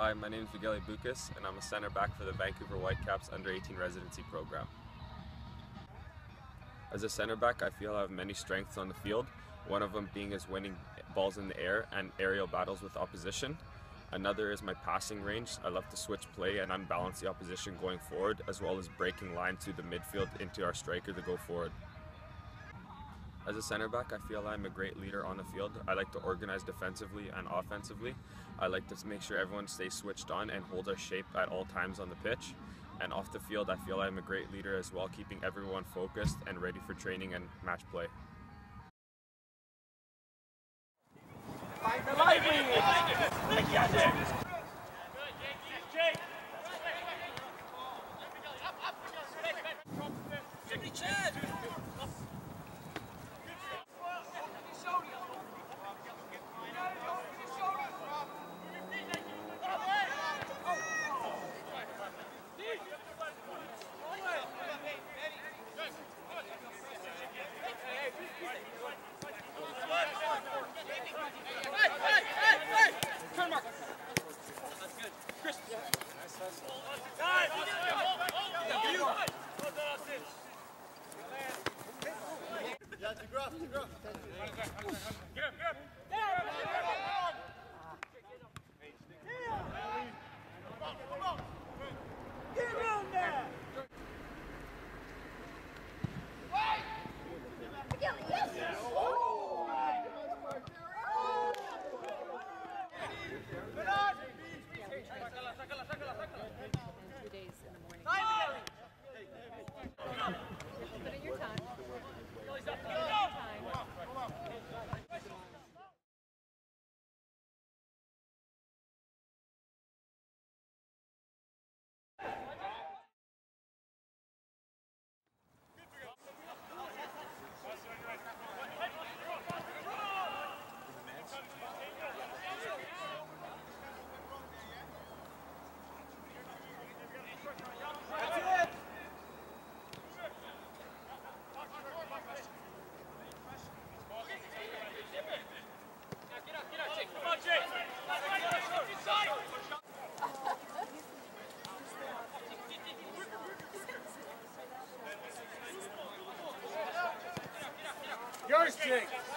Hi, my name is Vaggeli Boucas, and I'm a center back for the Vancouver Whitecaps under 18 residency program. As a center back, I feel I have many strengths on the field, one of them being is winning balls in the air and aerial battles with opposition. Another is my passing range. I love to switch play and unbalance the opposition going forward, as well as breaking line to the midfield into our striker to go forward. As a center back, I feel I'm a great leader on the field. I like to organize defensively and offensively. I like to make sure everyone stays switched on and holds our shape at all times on the pitch. And off the field, I feel I'm a great leader as well, keeping everyone focused and ready for training and match play. Two Yours, Jake.